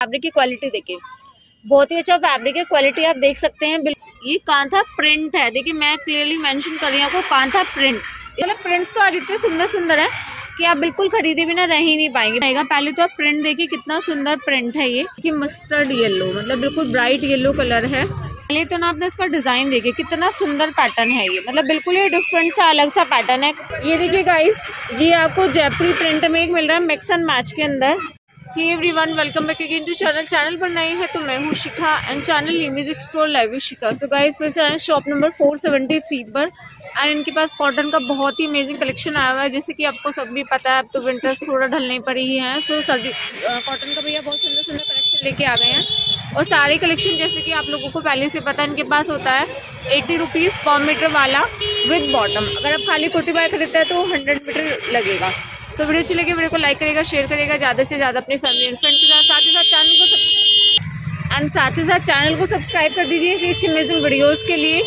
Fabric की quality देखिए। बहुत ही अच्छा फैब्रिक है क्वालिटी आप देख सकते हैं। ये कांथा प्रिंट है। देखिए, मैं क्लियरली मेंशन कर रही हूँ आपको, कांथा प्रिंट मतलब प्रिंट्स तो आज इतने सुंदर सुंदर है कि आप बिल्कुल खरीदे बिना रह ही नहीं पाएँगे। रहेगा, पहले तो आप प्रिंट देखिए, कितना सुंदर प्रिंट है ये। कि मस्टर्ड येलो मतलब बिल्कुल ब्राइट येलो कलर है। पहले तो ना आपने इसका डिज़ाइन देखिए, कितना सुंदर पैटर्न है ये। मतलब बिल्कुल ये डिफरेंट सा, अलग सा पैटर्न है। ये देखिए गाइस ये आपको जयपुरी प्रिंट में एक मिल रहा है मिक्स एंड मैच के अंदर। Hey everyone welcome back again to channel channel पर नए हैं तो मैं हूँ Shikha and channel image explore live Shikha. So guys फिर से आए शॉप नंबर 473 पर एंड इनके पास कॉटन का बहुत ही अमेजिंग कलेक्शन आया हुआ है। जैसे कि आपको सब भी पता है, अब तो विंटर्स थोड़ा ढलने पर ही हैं। सो सर्दी कॉटन का भैया बहुत सुंदर सुंदर कलेक्शन लेके आ गए हैं। और सारे कलेक्शन जैसे कि आप लोगों को पहले से पता है, इनके पास होता है एट्टी रुपीज़ पर मीटर वाला विद बॉटम अगर आप खाली कुर्ती बाय खरीदते हैं तो हंड्रेड मीटर लगेगा। सो वीडियो अच्छी लगी वीडियो को लाइक करेगा शेयर करेगा ज़्यादा से ज़्यादा अपनी फैमिली एंड फ्रेंड के साथ साथ ही साथ चैनल को एंड साथ ही साथ चैनल को सब्सक्राइब कर दीजिए इसी अच्छी अमेजिंग वीडियोज़ के लिए।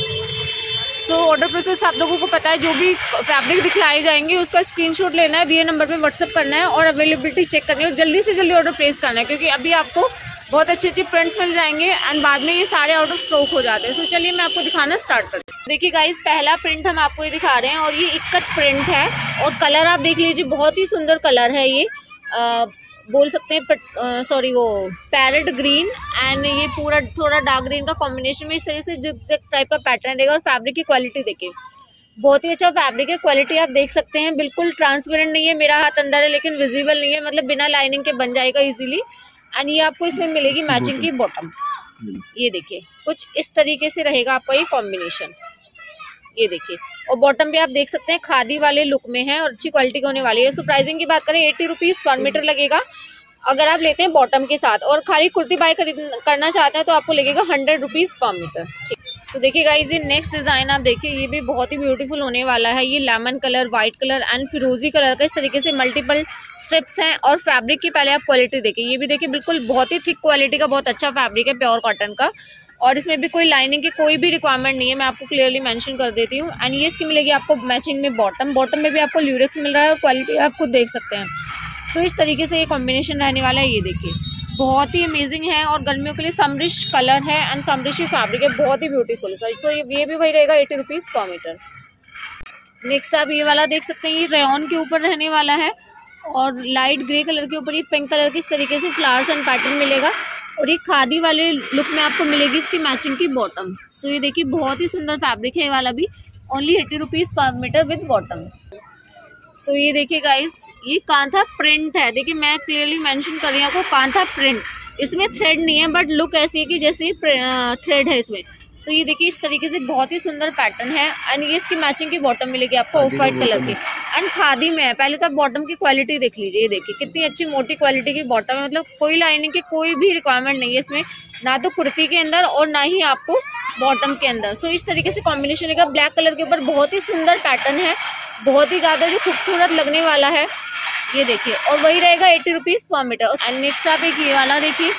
सो ऑर्डर प्रोसेस आप लोगों को पता है, जो भी फैब्रिक दिखलाए जाएँगे, उसका स्क्रीनशॉट लेना है दिए नंबर पे व्हाट्सअप करना है और अवेलेबिलिटी चेक करनी है और जल्दी से जल्दी ऑर्डर प्लेस करना है, क्योंकि अभी आपको बहुत अच्छी अच्छी प्रिंट्स मिल जाएँगे एंड बाद में ये सारे आउट ऑफ़ स्टॉक हो जाते हैं। सो चलिए मैं आपको दिखाना स्टार्ट करती हूँ। देखिए गाइज़ पहला प्रिंट हम आपको ये दिखा रहे हैं और ये इक्कत प्रिंट है और कलर आप देख लीजिए बहुत ही सुंदर कलर है ये। आ, बोल सकते हैं सॉरी वो पैरेट ग्रीन एंड ये पूरा थोड़ा डार्क ग्रीन का कॉम्बिनेशन में इस तरह से जिग टाइप का पैटर्न रहेगा और फैब्रिक की क्वालिटी देखिए। बहुत ही अच्छा फैब्रिक है क्वालिटी आप देख सकते हैं। बिल्कुल ट्रांसपेरेंट नहीं है मेरा हाथ अंदर है लेकिन विजिबल नहीं है मतलब बिना लाइनिंग के बन जाएगा इजीली एंड ये आपको इसमें मिलेगी मैचिंग की बॉटम ये देखिए कुछ इस तरीके से रहेगा आपका ये कॉम्बिनेशन ये देखिए और बॉटम भी आप देख सकते हैं खादी वाले लुक में है और अच्छी क्वालिटी की होने वाली है। सो प्राइसिंग की बात करें एट्टी रुपीज़ पर मीटर लगेगा। अगर आप लेते हैं बॉटम के साथ और खाली कुर्ती बाय करना चाहते हैं तो आपको लगेगा हंड्रेड रुपीज़ पर मीटर ठीक। तो देखिए गाइज़ ये नेक्स्ट डिज़ाइन आप देखिए, ये भी बहुत ही ब्यूटीफुल होने वाला है। ये lemon colour white colour and फिरोजी कलर का इस तरीके से मल्टीपल स्ट्रिप्स हैं और फैब्रिक की पहले आप क्वालिटी देखिए। ये भी देखिए बिल्कुल बहुत ही थिक क्वालिटी का, बहुत अच्छा फैब्रिक है प्योर कॉटन का। और इसमें भी कोई लाइनिंग की कोई भी रिक्वायरमेंट नहीं है, मैं आपको क्लियरली मेंशन कर देती हूँ। एंड ये इसकी मिलेगी आपको मैचिंग में बॉटम बॉटम में भी आपको ल्यूरिक्स मिल रहा है और क्वालिटी आप खुद देख सकते हैं। सो इस तरीके से ये कॉम्बिनेशन रहने वाला है, ये देखिए। बहुत ही अमेजिंग है और गर्मियों के लिए समरिश कलर है एंड समरिश फैब्रिक है, बहुत ही ब्यूटीफुल सर सो ये भी वही रहेगा eighty rupees per meter next आप ये वाला देख सकते हैं, ये रेन के ऊपर रहने वाला है और लाइट ग्रे कलर के ऊपर ये पिंक कलर के इस तरीके से फ्लावर्स एंड पैटर्न मिलेगा और ये खादी वाले लुक में आपको मिलेगी इसकी मैचिंग की बॉटम सो ये देखिए बहुत ही सुंदर फैब्रिक है ये वाला भी। Only eighty rupees per meter with bottom so ये देखिए गाइस ये कांथा प्रिंट है। देखिए मैं क्लियरली मेंशन कर रही हूँ आपको कांथा प्रिंट इसमें थ्रेड नहीं है बट लुक ऐसी है कि जैसे थ्रेड है इसमें। सो ये देखिए इस तरीके से बहुत ही सुंदर पैटर्न है। एंड ये इसकी मैचिंग की बॉटम मिलेगी आपको ऑफ़ वाइट कलर की। एंड खादी में है। पहले तो आप बॉटम की क्वालिटी देख लीजिए ये देखिए। कितनी अच्छी मोटी क्वालिटी की बॉटम है। मतलब कोई लाइनिंग की कोई भी रिक्वायरमेंट नहीं है इसमें। ना तो कुर्ती के अंदर और ना ही आपको बॉटम के अंदर। सो so, इस तरीके से कॉम्बिनेशन रहेगा ब्लैक कलर के ऊपर बहुत ही सुंदर पैटर्न है। बहुत ही ज़्यादा जो खूबसूरत लगने वाला है। ये देखिए, और वही रहेगा eighty rupees per meter and next आप एक ये वाला देखिए,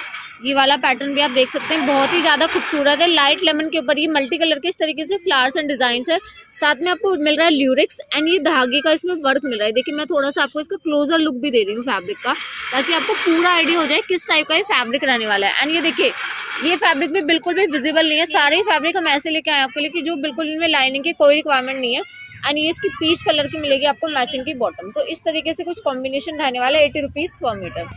ये वाला पैटर्न भी आप देख सकते हैं। बहुत ही ज़्यादा खूबसूरत है। लाइट लेमन के ऊपर ये मल्टी कलर के इस तरीके से फ्लावर्स एंड डिज़ाइन है। साथ में आपको मिल रहा है ल्यूरिक्स एंड ये धागे का इसमें वर्क मिल रहा है। देखिए, मैं थोड़ा सा आपको इसका क्लोजर लुक भी दे रही हूँ फैब्रिक का, ताकि आपको पूरा आइडिया हो जाए किस टाइप का ये फैब्रिक रहने वाला है। एंड ये देखिए, ये फैब्रिक भी बिल्कुल भी विजिबल नहीं है। सारे फैब्रिक हम ऐसे लेके आए आपके लिए कि जो बिल्कुल इनमें लाइनिंग की कोई रिक्वायरमेंट नहीं है। एंड ये इसकी पीच कलर की मिलेगी आपको मैचिंग की बॉटम सो so, इस तरीके से कुछ कॉम्बिनेशन रहने वाला है eighty rupees per meter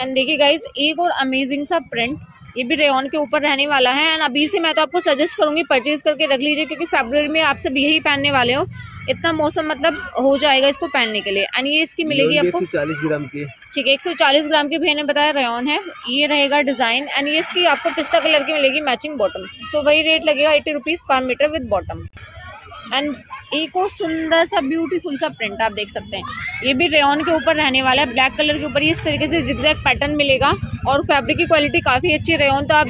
and देखिए गाइज़ एक और अमेजिंग सा प्रिंट ये भी रेन के ऊपर रहने वाला है। एंड अभी से मैं तो आपको सजेस्ट करूँगी परचेज करके रख लीजिए क्योंकि फेब्रवरी में आप सब यही पहनने वाले हो। इतना मौसम मतलब हो जाएगा इसको पहनने के लिए। एंड ये इसकी मिलेगी आपको। चालीस ग्राम की। ठीक है एक सौ चालीस ग्राम की भैया ने बताया रेन है। ये रहेगा डिज़ाइन एंड ये इसकी आपको पिस्ता कलर की मिलेगी मैचिंग बॉटम सो वही रेट लगेगा eighty rupees per meter with bottom and एक और सुंदर सा ब्यूटीफुल सा प्रिंट आप देख सकते हैं। ये भी रेन के ऊपर रहने वाला है। ब्लैक कलर के ऊपर इस तरीके से जिग्जैग पैटर्न मिलेगा। और फैब्रिक की क्वालिटी काफ़ी अच्छी रेन तो आप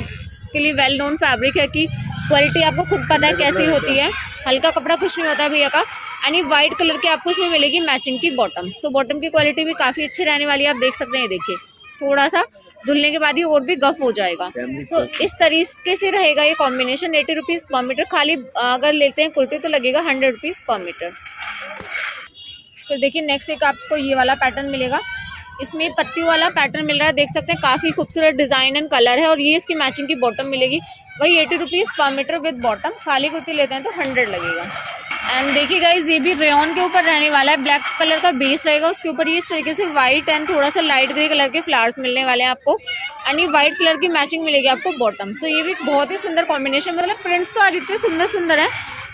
के लिए वेल नोन फैब्रिक है कि क्वालिटी आपको खुद पता है कैसी होती है। हल्का कपड़ा कुछ नहीं होता भैया का। एंड ये व्हाइट कलर की आपको इसमें मिलेगी मैचिंग की बॉटम सो बॉटम की क्वालिटी भी काफ़ी अच्छी रहने वाली है। आप देख सकते हैं देखिए। थोड़ा सा धुलने के बाद ही और भी गफ हो जाएगा। तो इस तरीके से रहेगा ये combination eighty rupees per meter खाली अगर लेते हैं कुर्ती तो लगेगा हंड्रेड रुपीज़ पर मीटर तो देखिए नेक्स्ट एक आपको ये वाला पैटर्न मिलेगा। इसमें पत्ती वाला पैटर्न मिल रहा है देख सकते हैं काफ़ी खूबसूरत डिज़ाइन एंड कलर है और ये इसकी मैचिंग की बॉटम मिलेगी। वही eighty rupees per meter with bottom खाली कुर्ती लेते हैं तो हंड्रेड लगेगा। एंड देखिए गाइज़ ये भी रेन के ऊपर रहने वाला है। ब्लैक कलर का बेस रहेगा, उसके ऊपर ये इस तरीके से व्हाइट एंड थोड़ा सा लाइट ग्रे कलर के फ्लावर्स मिलने वाले हैं आपको। एंड ये व्हाइट कलर की मैचिंग मिलेगी आपको बॉटम सो ये भी बहुत ही सुंदर कॉम्बिनेशन मतलब प्रिंट्स तो आज इतने सुंदर सुंदर है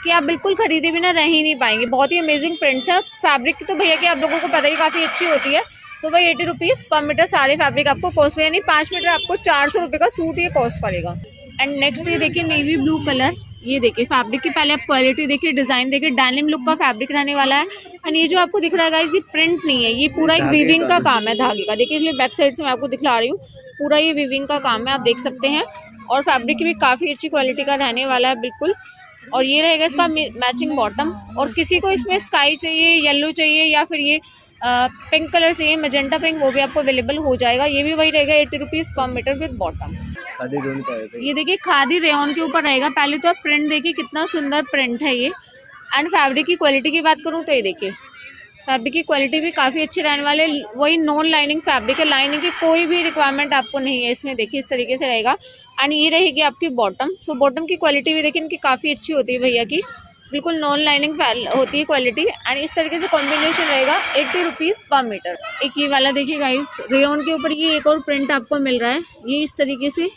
कि आप बिल्कुल खरीदे बिना रह ही नहीं पाएँगे। बहुत ही अमेजिंग प्रिंट्स है। फैब्रिक की तो भैया कि आप लोगों को पता ही काफ़ी अच्छी होती है। सो भाई एटी रुपीज़ पर मीटर सारे फैब्रिक आपको कॉस्ट यानी पाँच मीटर आपको चार सौ रुपये का सूट ये कॉस्ट पड़ेगा। एंड नेक्स्ट ये देखिए नेवी ब्लू कलर ये देखिए फैब्रिक की पहले आप क्वालिटी देखिए डिज़ाइन देखिए डायनिम लुक का फैब्रिक रहने वाला है। एंड ये जो आपको दिख रहा है ये प्रिंट नहीं है ये पूरा एक वीविंग का काम है धागे का। देखिए इसलिए बैक साइड से मैं आपको दिखला रही हूँ पूरा ये वीविंग का काम है आप देख सकते हैं। और फैब्रिक भी काफ़ी अच्छी क्वालिटी का रहने वाला है बिल्कुल। और ये रहेगा इसका मैचिंग बॉटम और किसी को इसमें स्काई चाहिए येलो चाहिए या फिर ये पिंक कलर चाहिए मजेंटा पिंक वो भी आपको अवेलेबल हो जाएगा। ये भी वही रहेगा eighty rupees per meter with bottom ये देखिए, खादी रेन के ऊपर रहेगा। पहले तो आप प्रिंट देखिए, कितना सुंदर प्रिंट है ये। एंड फैब्रिक की क्वालिटी की बात करूँ तो ये देखिए। फैब्रिक की क्वालिटी भी काफ़ी अच्छी रहने वाले वही नॉन लाइनिंग फैब्रिक है। लाइनिंग की कोई भी रिक्वायरमेंट आपको नहीं है। इसमें देखिए, इस तरीके से रहेगा। एंड ये रहेगी आपकी बॉटम सो बॉटम की क्वालिटी भी देखिए, इनकी काफ़ी अच्छी होती है भैया की। बिल्कुल नॉन लाइनिंग होती है क्वालिटी एंड इस तरीके से कॉम्बिनेशन रहेगा एट्टी रुपीज़ पर मीटर एक ये वाला देखिए गाइस रेन के ऊपर ये एक और प्रिंट आपको मिल रहा है। ये इस तरीके से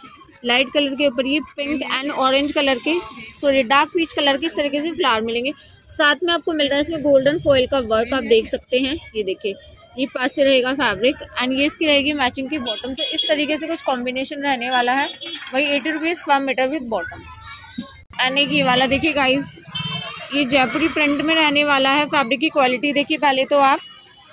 लाइट कलर के ऊपर, ये पिंक एंड ऑरेंज कलर के सॉरी डार्क पीच कलर के इस तरीके से फ्लावर मिलेंगे। साथ में आपको मिल रहा है इसमें गोल्डन फॉइल का वर्क आप देख सकते हैं। ये देखिए, ये पास से रहेगा फैब्रिक एंड ये इसकी रहेगी मैचिंग की बॉटम से इस तरीके से कुछ कॉम्बिनेशन रहने वाला है। वही eighty rupees per meter with bottom and एक ये वाला देखिए गाइज़ ये जयपुरी प्रिंट में रहने वाला है फैब्रिक की क्वालिटी देखिए पहले तो आप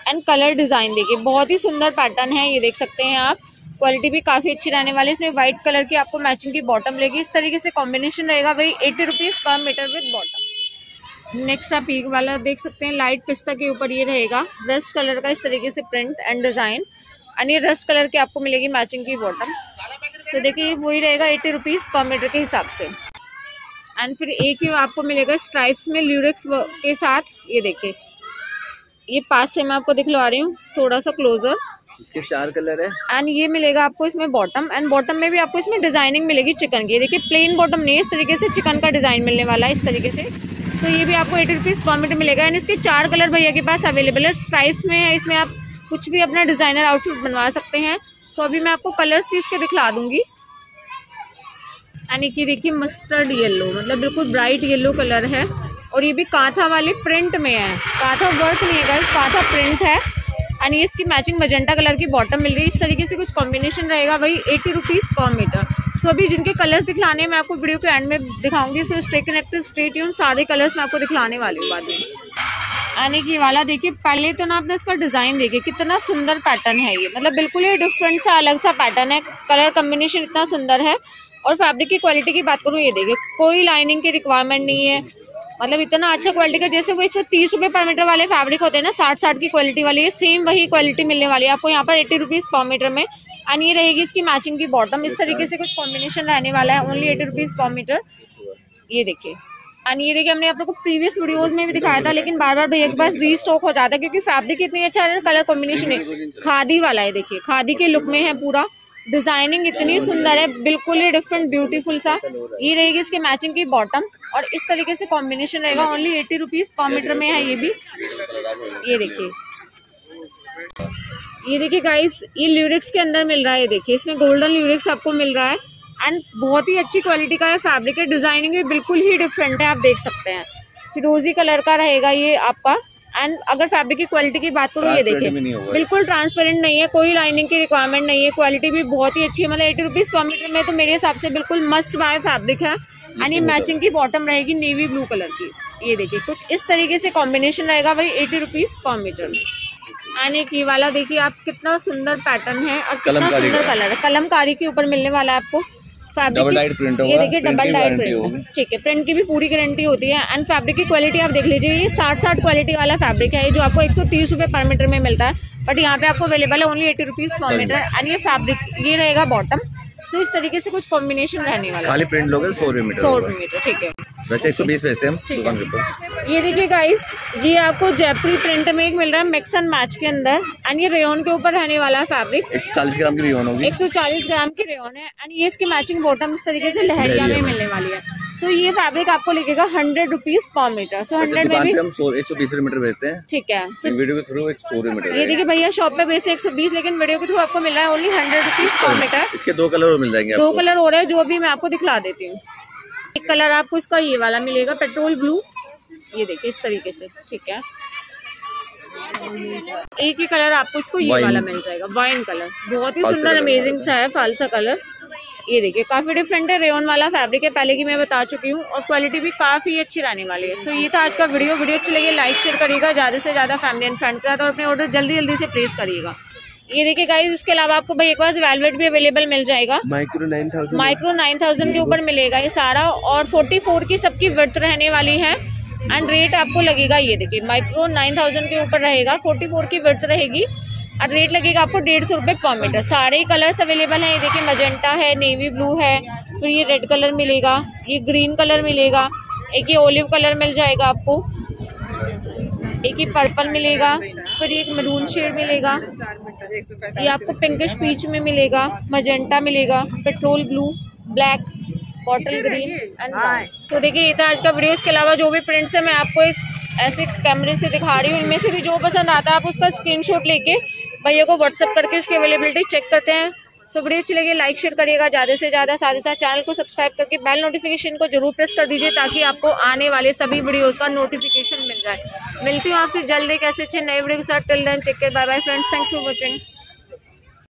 एंड कलर डिज़ाइन देखिए, बहुत ही सुंदर पैटर्न है ये देख सकते हैं आप। क्वालिटी भी काफ़ी अच्छी रहने वाली है, इसमें व्हाइट कलर की आपको मैचिंग की बॉटम लेगी इस तरीके से कॉम्बिनेशन रहेगा, वही eighty rupees per meter with bottom next आप एक वाला देख सकते हैं लाइट पिस्ता के ऊपर ये रहेगा। रस्ट कलर का इस तरीके से प्रिंट एंड डिज़ाइन एंड ये रस्ट कलर की आपको मिलेगी मैचिंग की बॉटम तो देखिए, वही रहेगा एट्टी रुपीज़ पर मीटर के हिसाब से। एंड फिर एक ही आपको मिलेगा स्ट्राइप्स में ल्यूरिक्स के साथ। ये देखिए। ये पास से मैं आपको दिखलवा रही हूँ। थोड़ा सा क्लोजर इसके चार कलर है। एंड ये मिलेगा आपको इसमें बॉटम एंड बॉटम में भी आपको इसमें डिज़ाइनिंग मिलेगी चिकन की। देखिए प्लेन बॉटम नहीं है। इस तरीके से चिकन का डिज़ाइन मिलने वाला है इस तरीके से। तो ये भी आपको एटी रुपीज़ पर मीटर मिलेगा। एंड इसके चार कलर भैया के पास अवेलेबल है। स्ट्राइप्स में है। इसमें आप कुछ भी अपना डिज़ाइनर आउटफिट बनवा सकते हैं। सो अभी मैं आपको कलर्स भी इसके दिखला दूँगी। यानी कि देखिए मस्टर्ड येलो मतलब बिल्कुल ब्राइट येलो कलर है। और ये भी कांथा वाले प्रिंट में है। कांथा वर्क नहीं है गाइस कांथा प्रिंट है। एंड ये इसकी मैचिंग मजेंटा कलर की बॉटम मिल रही है। इस तरीके से कुछ कॉम्बिनेशन रहेगा, वही eighty rupees per meter so अभी जिनके कलर्स दिखलाने, मैं आपको वीडियो के एंड में दिखाऊँगी। सो स्टे कनेक्टेड स्टेट यून सारे कलर्स मैं आपको दिखलाने वाली हूँ बाद में। आने की वाला देखिए, पहले तो ना आपने इसका डिज़ाइन देखिए, कितना सुंदर पैटर्न है ये। मतलब बिल्कुल ही डिफरेंट सा अलग सा पैटर्न है। कलर कम्बिनेशन इतना सुंदर है। और फैब्रिक की क्वालिटी की बात करूँ, ये देखिए, कोई लाइनिंग की रिक्वायरमेंट नहीं है। मतलब इतना अच्छा क्वालिटी का, जैसे वो एक सौ तीस रुपये पर मीटर वाले फैब्रिक होते हैं ना, साठ साठ की क्वालिटी वाली है सेम वही क्वालिटी मिलने वाली है। आपको यहाँ पर एट्टी रुपीज़ पर मीटर में एंड ये रहेगी इसकी मैचिंग की बॉटम इस तरीके से कुछ कॉम्बिनेशन रहने वाला है only eighty rupees per meter ये देखिए एंड ये देखिए, हमने आप लोग को प्रीवियस वीडियोस में भी दिखाया था, लेकिन बार बार भैया के पास रीस्टॉक हो जाता है, क्योंकि फैब्रिक इतनी अच्छा है कलर कॉम्बिनेशन है। खादी वाला है, देखिए, खादी के लुक में है पूरा। डिज़ाइनिंग इतनी सुंदर है, बिल्कुल ही डिफरेंट ब्यूटीफुल सा। ये रहेगी इसके मैचिंग की बॉटम और इस तरीके से कॉम्बिनेशन रहेगा। Only eighty rupees per meter में है ये भी। ये देखिए। ये देखिए गाइस ये ल्यूरिक्स के अंदर मिल रहा है, ये देखिए। इसमें गोल्डन ल्यूरिक्स आपको मिल रहा है। एंड बहुत ही अच्छी क्वालिटी का है फैब्रिक है। डिज़ाइनिंग भी बिल्कुल ही डिफरेंट है, आप देख सकते हैं। फिरोजी कलर का रहेगा ये आपका। एंड अगर फैब्रिक की क्वालिटी की बात करूँ ये देखिए बिल्कुल ट्रांसपेरेंट नहीं है कोई लाइनिंग की रिक्वायरमेंट नहीं है क्वालिटी भी बहुत ही अच्छी है। मतलब एटी रुपीज़ पर मीटर में तो मेरे हिसाब से बिल्कुल मस्ट बाय फैब्रिक है। एंड ये मैचिंग की बॉटम रहेगी नेवी ब्लू कलर की। ये देखिए कुछ इस तरीके से कॉम्बिनेशन रहेगा वही एटी रुपीज़ पर मीटर में। एंड एक ये वाला देखिए आप कितना सुंदर पैटर्न है और कितना सुंदर कलर है। कलमकारी के ऊपर मिलने वाला है आपको। फैब्रिक प्रिंट ये देखिए डबल डाइट प्रिंट ठीक है प्रिंट की भी पूरी गारंटी होती है। एंड फैब्रिक की क्वालिटी आप देख लीजिए ये साठ साठ क्वालिटी वाला फैब्रिक है जो आपको एक सौ तीस रुपये पर मीटर में मिलता है। बट यहाँ पे आपको अवेलेबल है only eighty rupees per meter and ये फैब्रिक ये रहेगा बॉटम तो इस तरीके से कुछ कॉम्बिनेशन रहने वाला खाली प्रिंट लोगे सौ रुपये मीटर सौ रुपये मीटर ठीक है। वैसे एक सौ बीस भेजते हैं हम दुकान के ऊपर। ये देखिए गाइस ये आपको जयपुरी प्रिंट में एक मिल रहा है मिक्स एंड मैच के अंदर। एंड ये रेयन के ऊपर रहने वाला फैब्रिक एक सौ चालीस ग्राम की रियोन होगी। 140 ग्राम की रेयन है। एंड ये इसकी मैचिंग बॉटम इस तरीके से लहरिया में मिलने वाली है। सो ये फैब्रिक आपको लगेगा hundred rupees per meter so hundred में भी हम सौ एक सौ बीस मीटर बेचते हैं। ठीक है। सो वीडियो के थ्रू एक सौ मीटर ये देखिए भैया शॉप पे बेचते हैं एक सौ बीस लेकिन वीडियो के थ्रू आपको मिल रहा है only hundred rupees per meter इसके दो कलर और मिल जाएँगे दो कलर हो रहे हैं जो भी मैं आपको दिखला देती हूँ। एक कलर आपको इसका ये वाला मिलेगा पेट्रोल ब्लू। ये देखिए इस तरीके से ठीक है। एक ही कलर आपको इसको ये वाला मिल जाएगा वाइन कलर बहुत ही सुंदर अमेजिंग सा है फालसा कलर ये देखिए काफ़ी डिफरेंट है रेयन वाला फैब्रिक है पहले की मैं बता चुकी हूँ। और क्वालिटी भी काफ़ी अच्छी रहने वाली है। सो ये था आज का वीडियो वीडियो अच्छी लगी लाइक शेयर करिएगा ज़्यादा से ज़्यादा फैमिली एंड फ्रेंड्स के साथ। और अपने ऑर्डर जल्दी जल्दी से प्लेस करिएगा। ये देखिए गाइस इसके अलावा आपको भाई एक बार वेलवेट भी अवेलेबल मिल जाएगा। Micro nine thousand micro nine thousand के ऊपर मिलेगा ये सारा और फोर्टी फोर की सबकी वर्थ रहने वाली है। एंड रेट आपको लगेगा ये देखिए माइक्रो नाइन थाउज़ेंड के ऊपर रहेगा फोर्टी फोर की वर्थ रहेगी। और रेट लगेगा आपको डेढ़ सौ रुपये पर मीटर सारे ही कलर्स अवेलेबल हैं ये देखिए मजेंटा है नेवी ब्लू है फिर ये रेड कलर मिलेगा ये ग्रीन कलर मिलेगा एक ये ओलिव कलर मिल जाएगा आपको। एक ही पर्पल मिलेगा फिर एक मरून शेड मिलेगा। ये आपको पिंकिश पीच में मिलेगा मजेंटा मिलेगा petrol blue black bottle green and तो देखिए ये था आज का वीडियो इसके अलावा जो भी प्रिंट्स है मैं आपको इस ऐसे कैमरे से दिखा रही हूँ। इनमें से भी जो पसंद आता है आप उसका स्क्रीनशॉट लेके भैया को व्हाट्सअप करके उसकी अवेलेबिलिटी चेक करते हैं। सो वीडियो अच्छी लगी लाइक शेयर करिएगा, ज़्यादा से ज़्यादा, साथ ही साथ चैनल को सब्सक्राइब करके बेल नोटिफिकेशन को ज़रूर प्रेस कर दीजिए ताकि आपको आने वाले सभी वीडियोज़ का नोटिफिकेशन मिल जाए। मिलती हूँ आपसे जल्द एक ऐसे अच्छे नए वीडियो के साथ। Till then take care bye bye friends thanks for watching